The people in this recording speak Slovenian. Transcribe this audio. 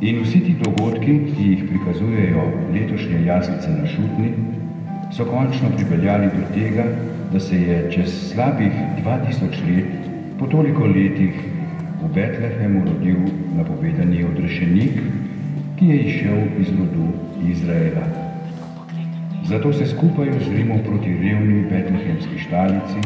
In vsi ti dogodki, ki jih prikazujejo letošnje jaslice na Šutni, so končno pripeljali do tega, da se je čez slabih 2000 let, po toliko letih, v Betlehemu rodil napovedani odrešenik, ki je išel iz rodu Izraela. Zato se skupaj ozrimo proti revni betlehemski štalici,